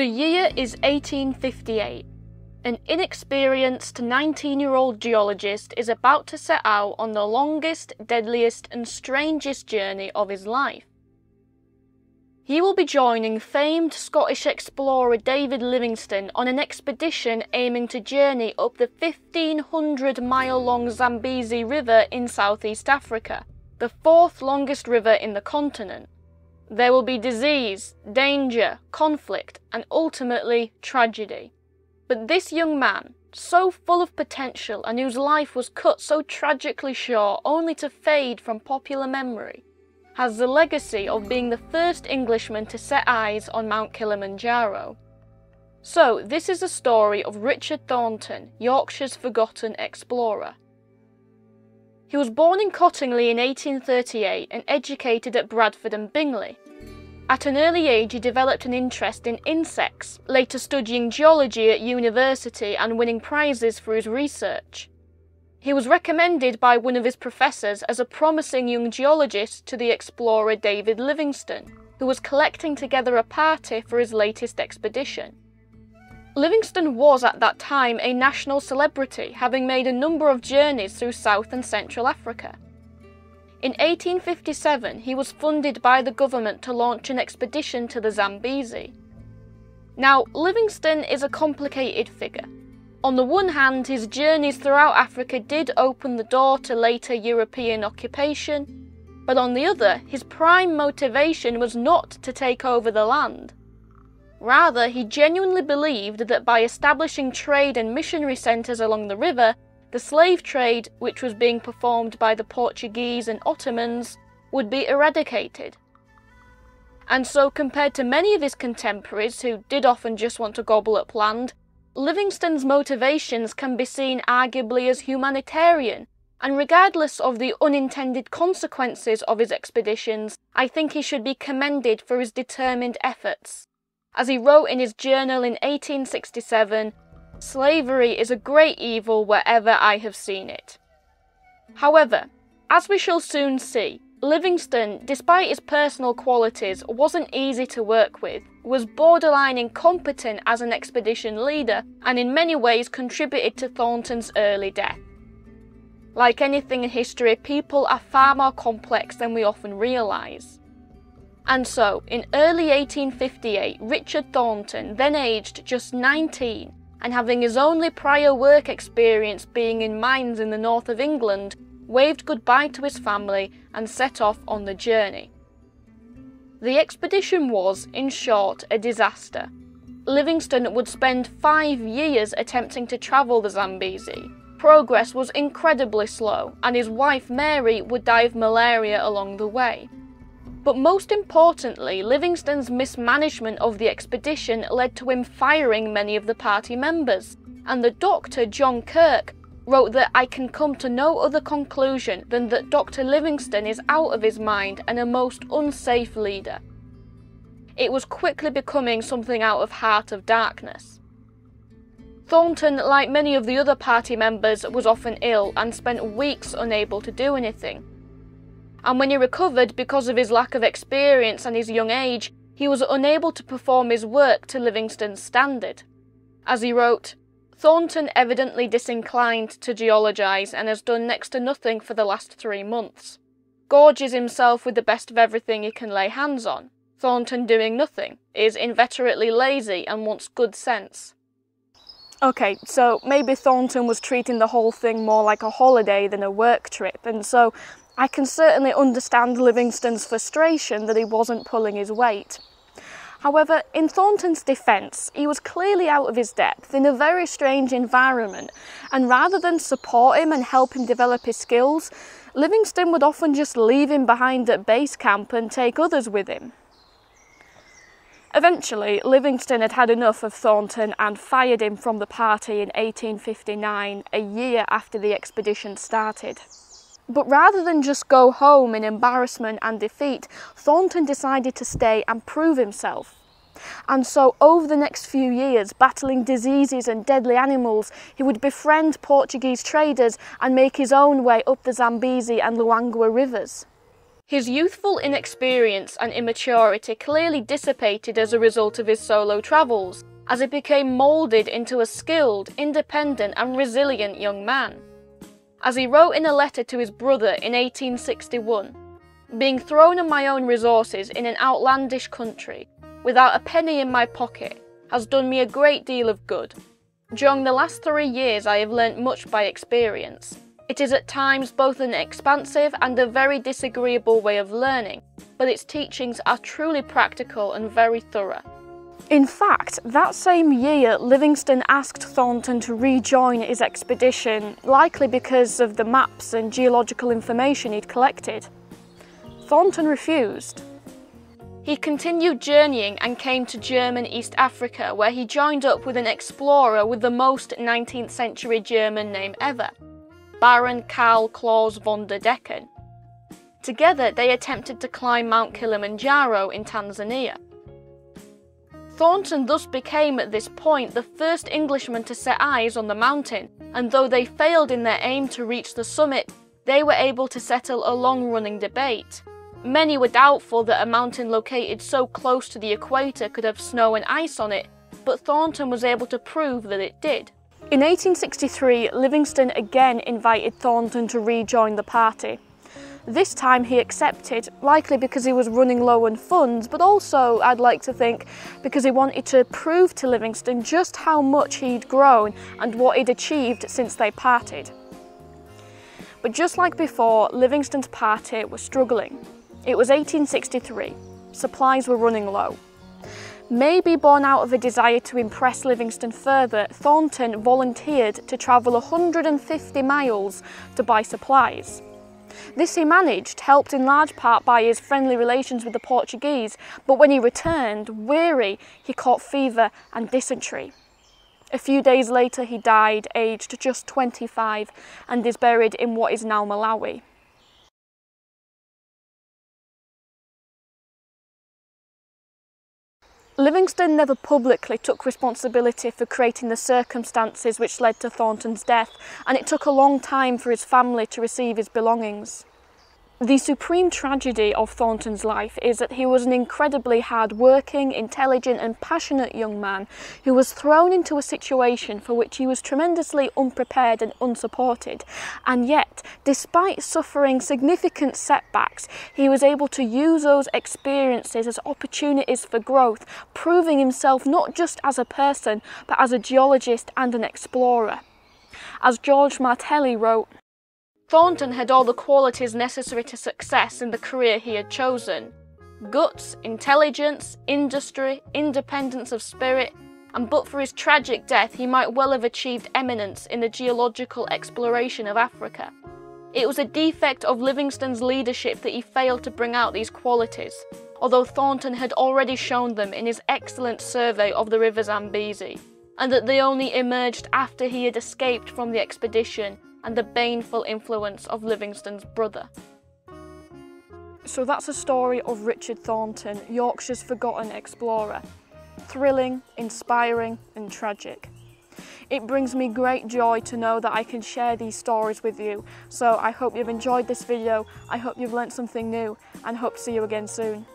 The year is 1858. An inexperienced 19 year old geologist is about to set out on the longest, deadliest, and strangest journey of his life. He will be joining famed Scottish explorer David Livingstone on an expedition aiming to journey up the 1500 mile long Zambezi River in southeast Africa, the fourth longest river in the continent. There will be disease, danger, conflict, and ultimately tragedy. But this young man, so full of potential and whose life was cut so tragically short only to fade from popular memory, has the legacy of being the first Englishman to set eyes on Mount Kilimanjaro. So, this is the story of Richard Thornton, Yorkshire's forgotten explorer. He was born in Cottingley in 1838 and educated at Bradford and Bingley. At an early age, he developed an interest in insects, later studying geology at university and winning prizes for his research. He was recommended by one of his professors as a promising young geologist to the explorer David Livingstone, who was collecting together a party for his latest expedition. Livingstone was at that time a national celebrity, having made a number of journeys through South and Central Africa. In 1857, he was funded by the government to launch an expedition to the Zambezi. Now, Livingstone is a complicated figure. On the one hand, his journeys throughout Africa did open the door to later European occupation, but on the other, his prime motivation was not to take over the land. Rather, he genuinely believed that by establishing trade and missionary centres along the river, the slave trade, which was being performed by the Portuguese and Ottomans, would be eradicated. And so, compared to many of his contemporaries who did often just want to gobble up land, Livingstone's motivations can be seen arguably as humanitarian, and regardless of the unintended consequences of his expeditions, I think he should be commended for his determined efforts. As he wrote in his journal in 1867, slavery is a great evil wherever I have seen it. However, as we shall soon see, Livingstone, despite his personal qualities, wasn't easy to work with, was borderline incompetent as an expedition leader, and in many ways contributed to Thornton's early death. Like anything in history, people are far more complex than we often realise. And so, in early 1858, Richard Thornton, then aged just 19, and having his only prior work experience being in mines in the north of England, waved goodbye to his family and set off on the journey. The expedition was, in short, a disaster. Livingstone would spend five years attempting to travel the Zambezi. Progress was incredibly slow, and his wife Mary would die of malaria along the way. But most importantly, Livingstone's mismanagement of the expedition led to him firing many of the party members, and the doctor, John Kirk, wrote that I can come to no other conclusion than that Dr. Livingstone is out of his mind and a most unsafe leader. It was quickly becoming something out of Heart of Darkness. Thornton, like many of the other party members, was often ill and spent weeks unable to do anything and when he recovered because of his lack of experience and his young age, he was unable to perform his work to Livingstone's standard. As he wrote, Thornton evidently disinclined to geologise and has done next to nothing for the last three months. Gorges himself with the best of everything he can lay hands on. Thornton doing nothing, is inveterately lazy and wants good sense. Okay, so maybe Thornton was treating the whole thing more like a holiday than a work trip, and so I can certainly understand Livingstone's frustration that he wasn't pulling his weight. However, in Thornton's defence, he was clearly out of his depth in a very strange environment, and rather than support him and help him develop his skills, Livingstone would often just leave him behind at base camp and take others with him. Eventually, Livingstone had had enough of Thornton and fired him from the party in 1859, a year after the expedition started. But rather than just go home in embarrassment and defeat, Thornton decided to stay and prove himself. And so, over the next few years, battling diseases and deadly animals, he would befriend Portuguese traders and make his own way up the Zambezi and Luangwa rivers. His youthful inexperience and immaturity clearly dissipated as a result of his solo travels, as he became moulded into a skilled, independent, and resilient young man. As he wrote in a letter to his brother in 1861, being thrown on my own resources in an outlandish country, without a penny in my pocket, has done me a great deal of good. During the last three years, I have learnt much by experience. It is at times both an expansive and a very disagreeable way of learning, but its teachings are truly practical and very thorough. In fact, that same year, Livingstone asked Thornton to rejoin his expedition, likely because of the maps and geological information he'd collected. Thornton refused. He continued journeying and came to German East Africa, where he joined up with an explorer with the most 19th century German name ever, Baron Karl Klaus von der Decken. Together, they attempted to climb Mount Kilimanjaro in Tanzania. Thornton thus became at this point the first Englishman to set eyes on the mountain, and though they failed in their aim to reach the summit, they were able to settle a long running debate. Many were doubtful that a mountain located so close to the equator could have snow and ice on it, but Thornton was able to prove that it did. In 1863, Livingstone again invited Thornton to rejoin the party. This time he accepted, likely because he was running low on funds, but also, I'd like to think, because he wanted to prove to Livingstone just how much he'd grown and what he'd achieved since they parted. But just like before, Livingstone's party was struggling. It was 1863. Supplies were running low. Maybe born out of a desire to impress Livingstone further, Thornton volunteered to travel 150 miles to buy supplies. This he managed, helped in large part by his friendly relations with the Portuguese, but when he returned, weary, he caught fever and dysentery. A few days later he died, aged just 25, and is buried in what is now Malawi. Livingstone never publicly took responsibility for creating the circumstances which led to Thornton's death, and it took a long time for his family to receive his belongings. The supreme tragedy of Thornton's life is that he was an incredibly hard-working, intelligent and passionate young man who was thrown into a situation for which he was tremendously unprepared and unsupported. And yet, despite suffering significant setbacks, he was able to use those experiences as opportunities for growth, proving himself not just as a person, but as a geologist and an explorer. As George Martelli wrote, Thornton had all the qualities necessary to success in the career he had chosen guts, intelligence, industry, independence of spirit, and but for his tragic death, he might well have achieved eminence in the geological exploration of Africa. It was a defect of Livingstone's leadership that he failed to bring out these qualities, although Thornton had already shown them in his excellent survey of the river Zambezi, and that they only emerged after he had escaped from the expedition and the baneful influence of Livingstone's brother. So that's a story of Richard Thornton, Yorkshire's forgotten explorer. Thrilling, inspiring and tragic. It brings me great joy to know that I can share these stories with you. So I hope you've enjoyed this video, I hope you've learnt something new and hope to see you again soon.